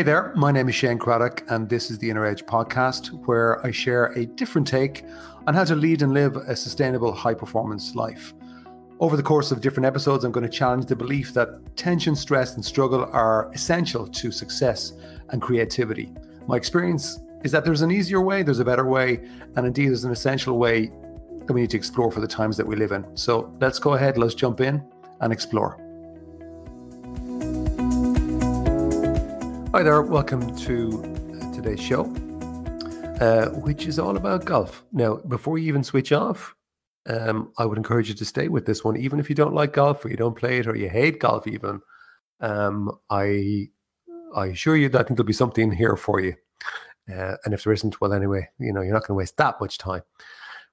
Hey there, my name is Shane Cradock, and this is the Inner Edge podcast, where I share a different take on how to lead and live a sustainable high performance life. Over the course of different episodes, I'm going to challenge the belief that tension, stress, and struggle are essential to success and creativity. My experience is that there's an easier way, there's a better way, and indeed there's an essential way that we need to explore for the times that we live in. So let's go ahead, let's jump in and explore. Hi there, welcome to today's show, uh, which is all about golf. Now, before you even switch off, um, I would encourage you to stay with this one, even if you don't like golf or you don't play it or you hate golf. Even um, I, I assure you that I think there'll be something here for you. Uh, and if there isn't, well, anyway, you know, you're not going to waste that much time,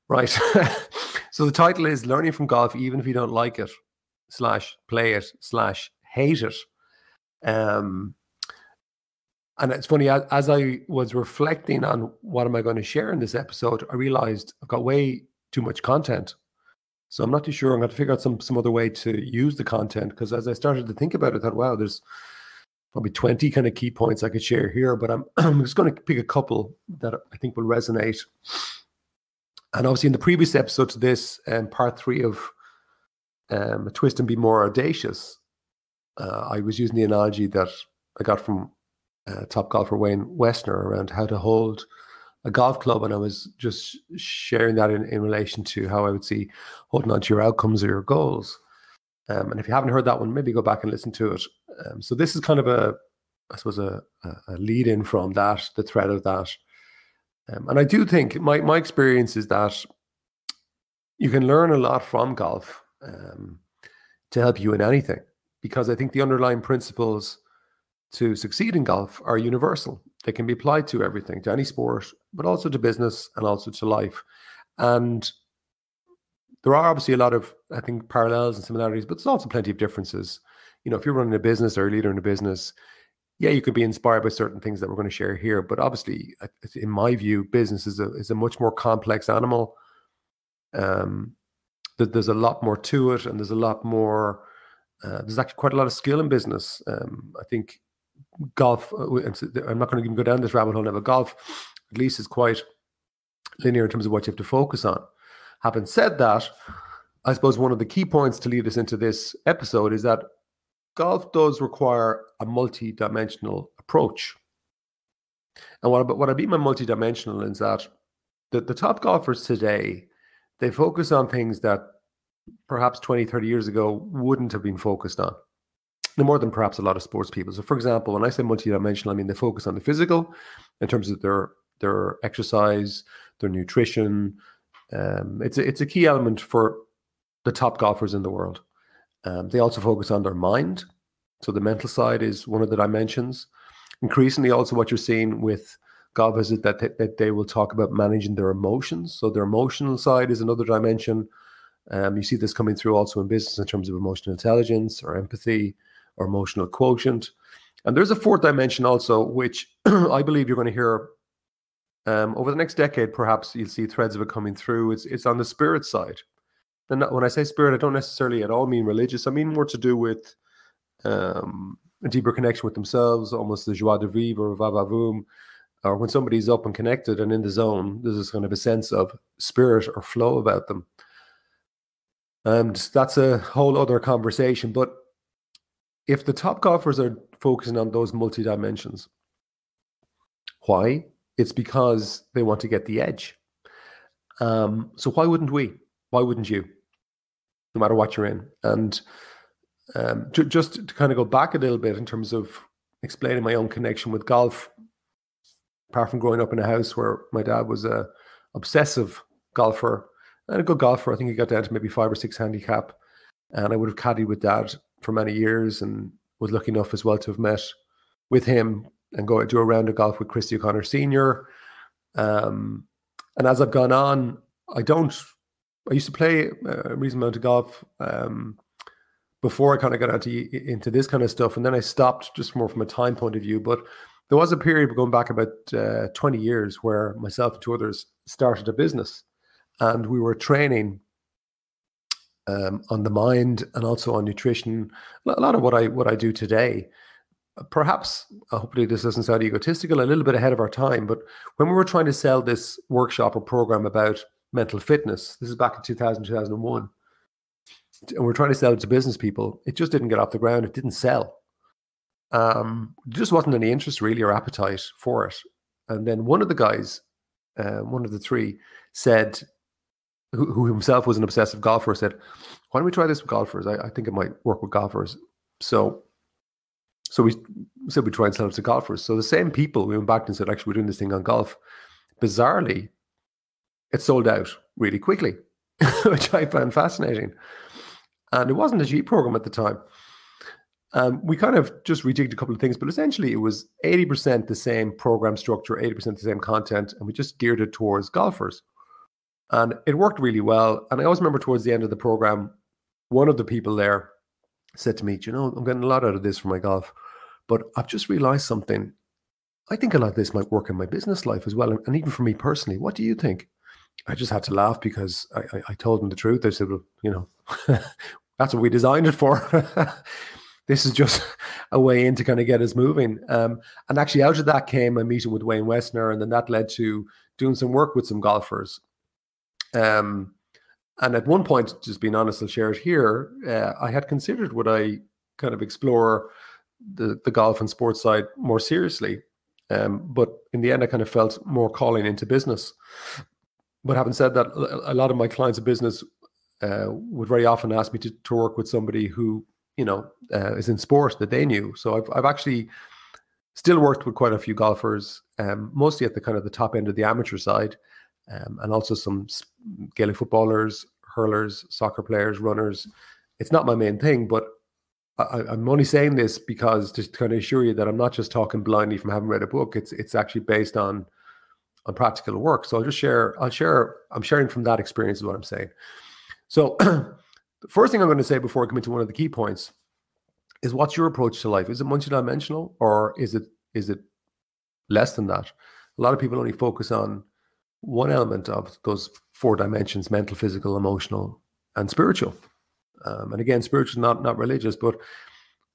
right? so the title is "Learning from Golf, even if you don't like it, slash play it, slash hate it." Um, and it's funny as, as I was reflecting on what am I going to share in this episode, I realized I've got way too much content. So I'm not too sure. I'm going to figure out some some other way to use the content because as I started to think about it, I thought, wow, there's probably 20 kind of key points I could share here, but I'm, I'm just going to pick a couple that I think will resonate. And obviously, in the previous episode to this, um, part three of um, Twist and Be More Audacious, uh, I was using the analogy that I got from uh, top golfer Wayne Westner around how to hold a golf club, and I was just sharing that in, in relation to how I would see holding on to your outcomes or your goals. Um, and if you haven't heard that one, maybe go back and listen to it. Um, so this is kind of a, I suppose, a, a lead in from that, the thread of that. Um, and I do think my my experience is that you can learn a lot from golf um, to help you in anything, because I think the underlying principles to succeed in golf are universal. They can be applied to everything, to any sport, but also to business and also to life. And there are obviously a lot of, I think, parallels and similarities, but there's also plenty of differences. You know, if you're running a business or a leader in a business, yeah, you could be inspired by certain things that we're going to share here. But obviously, in my view, business is a is a much more complex animal. Um, that there's a lot more to it, and there's a lot more. Uh, there's actually quite a lot of skill in business. Um, I think golf. Uh, I'm not going to even go down this rabbit hole now, but golf at least is quite linear in terms of what you have to focus on. Having said that, I suppose one of the key points to lead us into this episode is that golf does require a multi-dimensional approach. And what, what I mean by multi-dimensional is that the, the top golfers today, they focus on things that perhaps 20, 30 years ago wouldn't have been focused on more than perhaps a lot of sports people. So, for example, when I say multidimensional, I mean they focus on the physical in terms of their their exercise, their nutrition. Um, it's a, it's a key element for the top golfers in the world. Um, they also focus on their mind, so the mental side is one of the dimensions. Increasingly, also what you're seeing with golf is that they, that they will talk about managing their emotions. So their emotional side is another dimension. Um, you see this coming through also in business in terms of emotional intelligence or empathy or emotional quotient. And there's a fourth dimension also, which I believe you're going to hear um, over the next decade. Perhaps you'll see threads of it coming through. It's it's on the spirit side. And when I say spirit, I don't necessarily at all mean religious. I mean more to do with um, a deeper connection with themselves, almost the joie de vivre or vavavoom, or when somebody's up and connected and in the zone, there's this kind of a sense of spirit or flow about them. And that's a whole other conversation. But if the top golfers are focusing on those multi dimensions, why? It's because they want to get the edge. Um, so why wouldn't we? Why wouldn't you? No matter what you're in. And um, to, just to kind of go back a little bit in terms of explaining my own connection with golf, apart from growing up in a house where my dad was a obsessive golfer and a good golfer, I think he got down to maybe five or six handicap, and I would have caddied with dad for many years and was lucky enough as well to have met with him and go do a round of golf with Christy O'Connor Senior. Um, and as I've gone on, I don't. I used to play a reasonable amount of golf um, before I kind of got into into this kind of stuff, and then I stopped just more from a time point of view. But there was a period going back about uh, twenty years where myself and two others started a business, and we were training um, on the mind and also on nutrition. A lot of what I what I do today, perhaps uh, hopefully this doesn't sound egotistical, a little bit ahead of our time. But when we were trying to sell this workshop or program about mental fitness, this is back in 2000, 2001, and we're trying to sell it to business people, it just didn't get off the ground. It didn't sell. Um, there just wasn't any interest really or appetite for it. And then one of the guys, uh, one of the three, said, who, who, himself was an obsessive golfer, said, "Why don't we try this with golfers? I, I think it might work with golfers." So so we said we try and sell it to golfers. So the same people we went back and said, actually, we're doing this thing on golf. Bizarrely, it sold out really quickly, which I found fascinating. And it wasn't a G program at the time. Um, we kind of just rejigged a couple of things, but essentially it was 80% the same program structure, 80% the same content, and we just geared it towards golfers. And it worked really well. And I always remember towards the end of the program, one of the people there said to me, you know, I'm getting a lot out of this for my golf, but I've just realized something. I think a lot of this might work in my business life as well, and, even for me personally. What do you think? I just had to laugh because I, I, I told him the truth. I said, well, you know, that's what we designed it for. this is just a way in to kind of get us moving. Um, and actually, out of that came a meeting with Wayne Westner, and then that led to doing some work with some golfers. Um, and at one point, just being honest, I'll share it here. Uh, I had considered would I kind of explore the the golf and sports side more seriously, um, but in the end, I kind of felt more calling into business. But having said that, a lot of my clients of business uh, would very often ask me to, to work with somebody who you know uh, is in sport that they knew. So I've I've actually still worked with quite a few golfers, um, mostly at the kind of the top end of the amateur side um, and also some Gaelic footballers, hurlers, soccer players, runners. It's not my main thing, but I, am only saying this because to kind of assure you that I'm not just talking blindly from having read a book. It's it's actually based on on practical work. So I'll just share. I'll share. I'm sharing from that experience is what I'm saying. So the first thing I'm going to say before I come into one of the key points is what's your approach to life? Is it multidimensional or is it is it less than that? A lot of people only focus on one element of those four dimensions mental physical emotional and spiritual. Um, and again spiritual not not religious but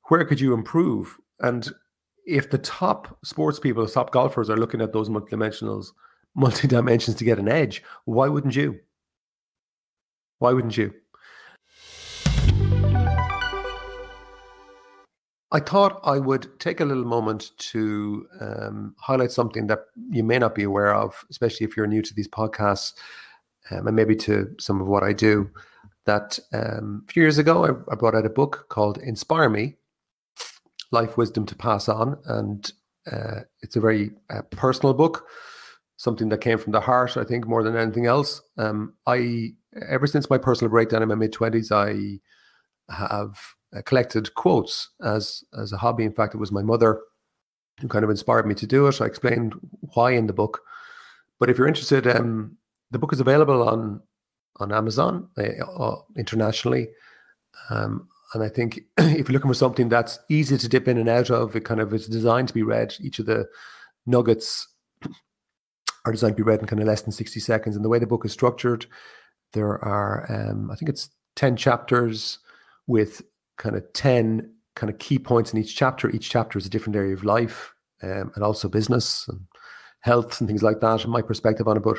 where could you improve? And if the top sports people the top golfers are looking at those multidimensionals multi-dimensions to get an edge why wouldn't you? Why wouldn't you I thought I would take a little moment to um, highlight something that you may not be aware of, especially if you're new to these podcasts um, and maybe to some of what I do. That um, a few years ago, I, I, brought out a book called Inspire Me Life Wisdom to Pass On. And uh, it's a very uh, personal book, something that came from the heart, I think, more than anything else. Um, I, ever since my personal breakdown in my mid 20s, I have collected quotes as as a hobby. In fact, it was my mother who kind of inspired me to do it. I explained why in the book. But if you're interested, um, the book is available on on Amazon uh, uh internationally. Um, and I think if you're looking for something that's easy to dip in and out of, it kind of is designed to be read. Each of the nuggets are designed to be read in kind of less than 60 seconds. And the way the book is structured, there are, um, I think it's 10 chapters with kind of 10 kind of key points in each chapter. Each chapter is a different area of life um, and also business and health and things like that, and my perspective on it. But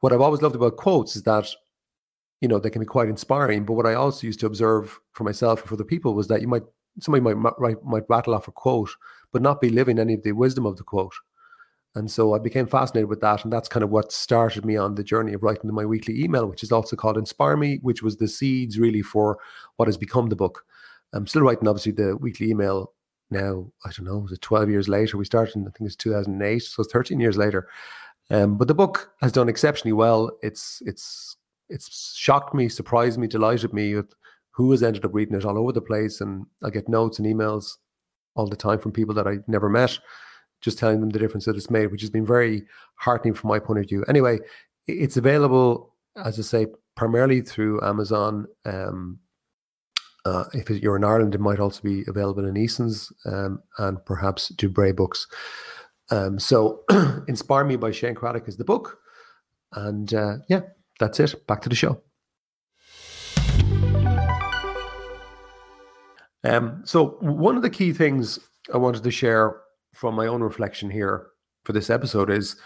what I've always loved about quotes is that, you know, they can be quite inspiring. But what I also used to observe for myself and for the people was that you might, somebody might, might, might rattle off a quote, but not be living any of the wisdom of the quote. And so I became fascinated with that. And that's kind of what started me on the journey of writing my weekly email, which is also called Inspire Me, which was the seeds really for what has become the book. I'm still writing, obviously, the weekly email now. I don't know, it 12 years later? We started, I think it's 2008, so 13 years later. Um, but the book has done exceptionally well. It's it's it's shocked me, surprised me, delighted me with who has ended up reading it all over the place. And I get notes and emails all the time from people that I never met, just telling them the difference that it's made, which has been very heartening from my point of view. Anyway, it's available, as I say, primarily through Amazon. Um, uh, if you're in Ireland, it might also be available in Eason's um, and perhaps Dubray Books. Um, so, Inspire Me by Shane Cradock is the book. And uh, yeah, that's it. Back to the show. Um, so, one of the key things I wanted to share from my own reflection here for this episode is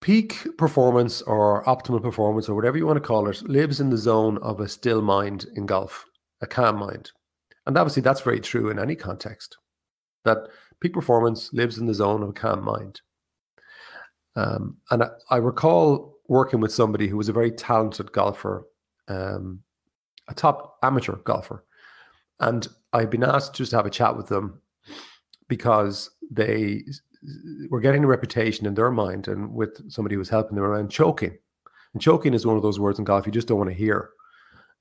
peak performance or optimal performance or whatever you want to call it lives in the zone of a still mind in golf, a calm mind. And obviously that's very true in any context. That peak performance lives in the zone of a calm mind. Um, and I, I, recall working with somebody who was a very talented golfer, um, a top amateur golfer. And I'd been asked just to have a chat with them because they were getting a reputation in their mind and with somebody who was helping them around choking. And choking is one of those words in golf you just don't want to hear.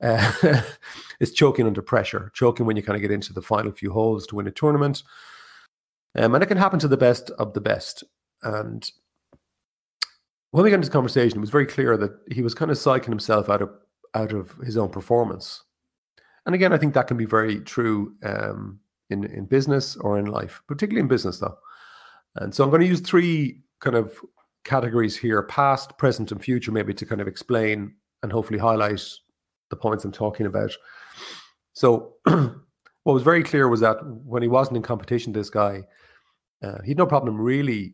Uh, it's choking under pressure, choking when you kind of get into the final few holes to win a tournament. Um, and it can happen to the best of the best. And when we got into this conversation, it was very clear that he was kind of psyching himself out of out of his own performance. And again, I think that can be very true um, in in business or in life, particularly in business, though. And so I'm going to use three kind of categories here: past, present, and future, maybe to kind of explain and hopefully highlight the points I'm talking about. So, what was very clear was that when he wasn't in competition, this guy, uh, he had no problem really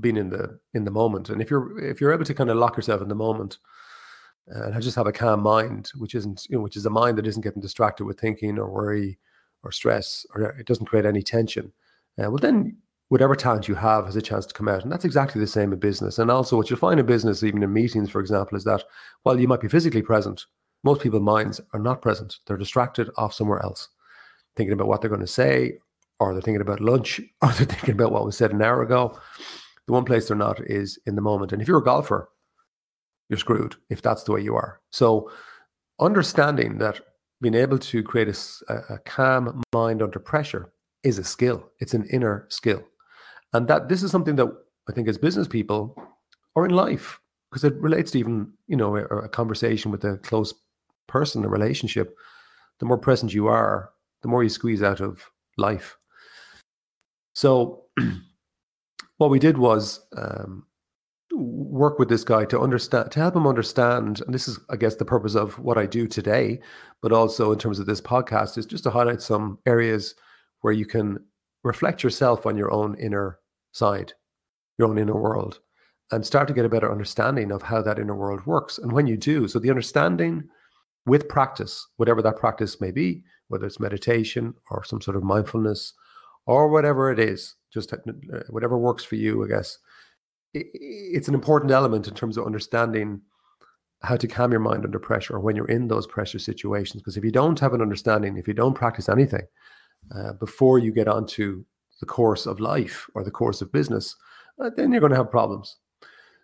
being in the in the moment. And if you're if you're able to kind of lock yourself in the moment and just have a calm mind, which isn't you know, which is a mind that isn't getting distracted with thinking or worry or stress, or it doesn't create any tension. Uh, well, then whatever talent you have has a chance to come out, and that's exactly the same in business. And also, what you'll find in business, even in meetings, for example, is that while you might be physically present, most people's minds are not present. They're distracted off somewhere else, thinking about what they're going to say, or they're thinking about lunch, or they're thinking about what was said an hour ago. The one place they're not is in the moment. And if you're a golfer, you're screwed if that's the way you are. So, understanding that being able to create a, a calm mind under pressure is a skill, it's an inner skill. And that this is something that I think as business people or in life, because it relates to even, you know, a, a conversation with a close person, a relationship, the more present you are, the more you squeeze out of life. So what we did was um, work with this guy to understand, to help him understand. And this is, I guess, the purpose of what I do today, but also in terms of this podcast, is just to highlight some areas where you can reflect yourself on your own inner side, your own inner world, and start to get a better understanding of how that inner world works. And when you do, so the understanding with practice, whatever that practice may be, whether it's meditation or some sort of mindfulness or whatever it is, just uh, whatever works for you, I guess. It's an important element in terms of understanding how to calm your mind under pressure or when you're in those pressure situations. Because if you don't have an understanding, if you don't practice anything uh, before you get onto the course of life or the course of business, uh, then you're going to have problems.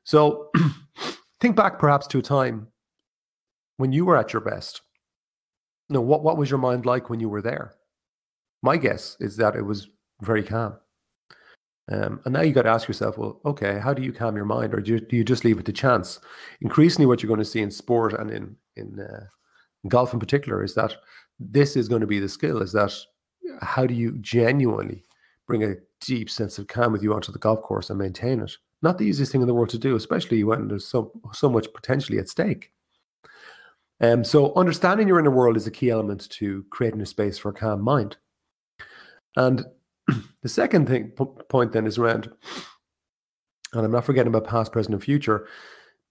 So think back perhaps to a time when you were at your best. You know, what, what was your mind like when you were there? My guess is that it was very calm. Um, and now you got to ask yourself, well, okay, how do you calm your mind, or do you, do you just leave it to chance? Increasingly, what you're going to see in sport and in in, uh, golf in particular is that this is going to be the skill: is that how do you genuinely bring a deep sense of calm with you onto the golf course and maintain it? Not the easiest thing in the world to do, especially when there's so so much potentially at stake. Um, so understanding your inner world is a key element to creating a space for a calm mind. And the second thing point then is around, and I'm not forgetting about past, present, and future,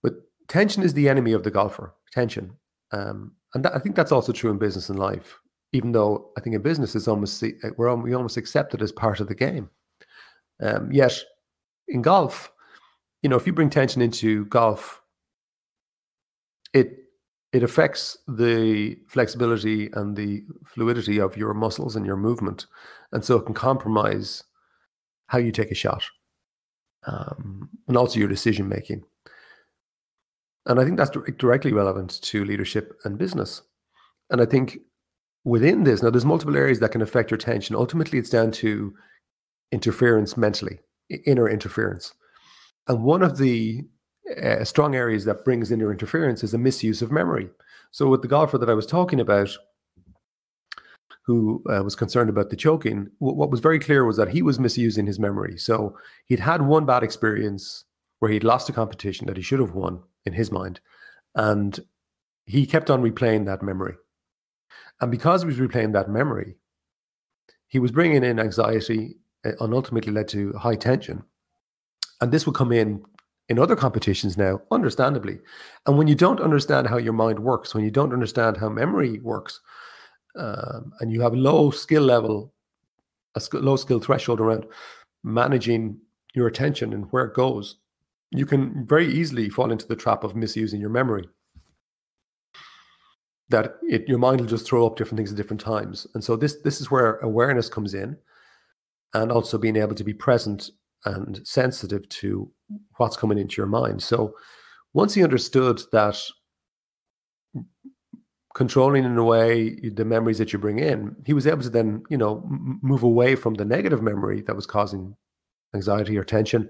but tension is the enemy of the golfer. Tension, um, and that, I think that's also true in business and life. Even though I think in business it's almost we're we almost accept it as part of the game. Um, yet in golf, you know, if you bring tension into golf, it it affects the flexibility and the fluidity of your muscles and your movement. And so it can compromise how you take a shot um, and also your decision making. And I think that's directly relevant to leadership and business. And I think within this, now there's multiple areas that can affect your tension. Ultimately, it's down to interference mentally, inner interference. And one of the uh, strong areas that brings in your interference is a misuse of memory. So with the golfer that I was talking about, who uh, was concerned about the choking, what was very clear was that he was misusing his memory. So he'd had one bad experience where he'd lost a competition that he should have won in his mind, and he kept on replaying that memory. And because he was replaying that memory, he was bringing in anxiety uh, and ultimately led to high tension. And this would come in in other competitions now, understandably. And when you don't understand how your mind works, when you don't understand how memory works, um, and you have low skill level, a low skill threshold around managing your attention and where it goes, you can very easily fall into the trap of misusing your memory. That it, your mind will just throw up different things at different times, and so this this is where awareness comes in, and also being able to be present and sensitive to what's coming into your mind. So once he understood that controlling in a way the memories that you bring in, he was able to then, you know, move away from the negative memory that was causing anxiety or tension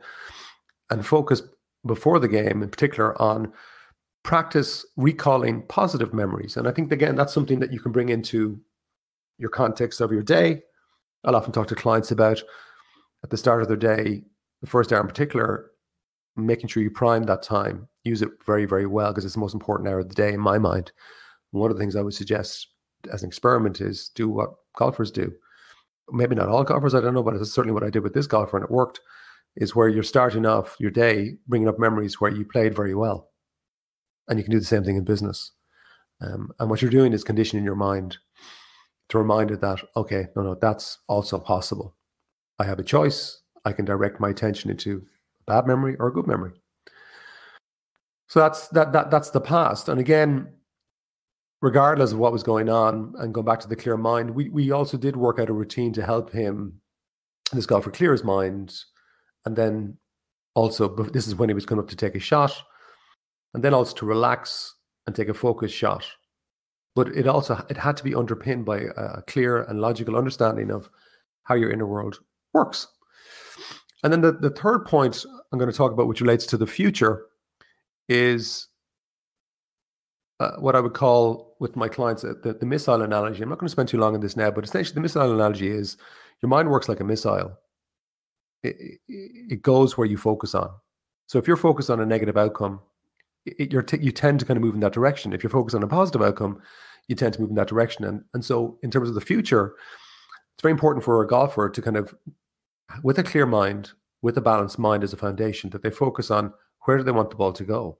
and focus before the game in particular on practice recalling positive memories. And I think again that's something that you can bring into your context of your day. I'll often talk to clients about at the start of their day, the first hour in particular, making sure you prime that time, use it very, very well because it's the most important hour of the day in my mind. One of the things I would suggest as an experiment is do what golfers do. Maybe not all golfers, I don't know, but it's certainly what I did with this golfer and it worked. Is where you're starting off your day bringing up memories where you played very well. And you can do the same thing in business. Um, and what you're doing is conditioning your mind to remind it that, okay, no, no, that's also possible. I have a choice. I can direct my attention into a bad memory or a good memory. So that's that that that's the past. And again, regardless of what was going on, and going back to the clear mind, we we also did work out a routine to help him, this golfer, clear his mind, and then also this is when he was coming up to take a shot, and then also to relax and take a focused shot. But it also it had to be underpinned by a clear and logical understanding of how your inner world works. And then the, the third point I'm going to talk about, which relates to the future, is uh, what I would call with my clients uh, the, the missile analogy. I'm not going to spend too long on this now, but essentially the missile analogy is your mind works like a missile. It, it, goes where you focus on. So if you're focused on a negative outcome, it, you're you tend to kind of move in that direction. If you're focused on a positive outcome, you tend to move in that direction. And and so in terms of the future, it's very important for a golfer to kind of, with a clear mind, with a balanced mind as a foundation, that they focus on where do they want the ball to go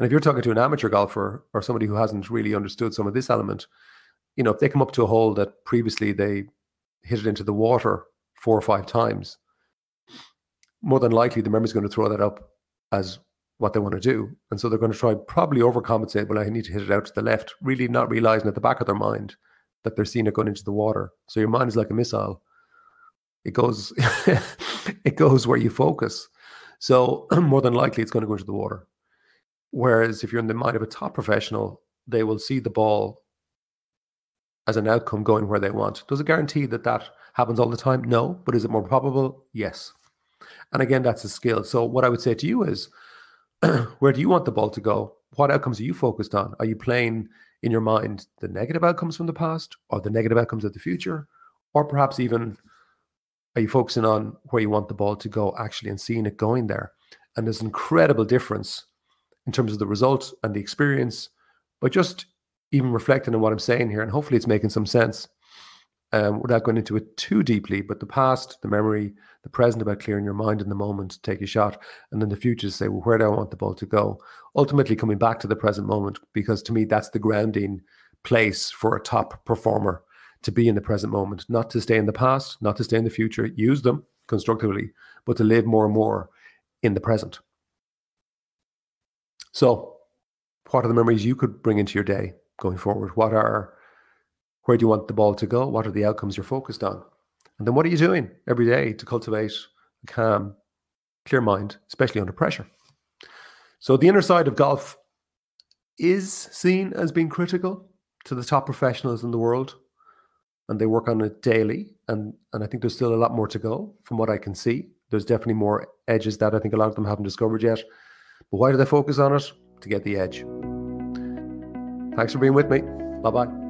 and if you're talking to an amateur golfer or somebody who hasn't really understood some of this element, you know, if they come up to a hole that previously they hit it into the water four or five times, more than likely the memory's going to throw that up as what they want to do. And so they're going to try probably overcompensate, well, I need to hit it out to the left, really not realizing at the back of their mind that they're seeing it going into the water. So your mind is like a missile. It goes it goes where you focus. So more than likely it's going to go into the water. Whereas if you're in the mind of a top professional, they will see the ball as an outcome going where they want. Does it guarantee that that happens all the time? No. But is it more probable? Yes. And again, that's a skill. So what I would say to you is, where do you want the ball to go? What outcomes are you focused on? Are you playing in your mind the negative outcomes from the past or the negative outcomes of the future? Or perhaps even are you focusing on where you want the ball to go actually and seeing it going there? And there's an incredible difference in terms of the result and the experience, but just even reflecting on what I'm saying here, and hopefully it's making some sense um, without going into it too deeply. But the past, the memory, the present about clearing your mind in the moment, take a shot, and then the future to say, well, where do I want the ball to go? Ultimately, coming back to the present moment, because to me, that's the grounding place for a top performer to be in the present moment, not to stay in the past, not to stay in the future, use them constructively, but to live more and more in the present. So, what are the memories you could bring into your day going forward? What are where do you want the ball to go? What are the outcomes you're focused on? And then what are you doing every day to cultivate a calm, clear mind, especially under pressure? So the inner side of golf is seen as being critical to the top professionals in the world. And they work on it daily. And, and I think there's still a lot more to go from what I can see. There's definitely more edges that I think a lot of them haven't discovered yet. But why do they focus on it? To get the edge. Thanks for being with me. Bye bye.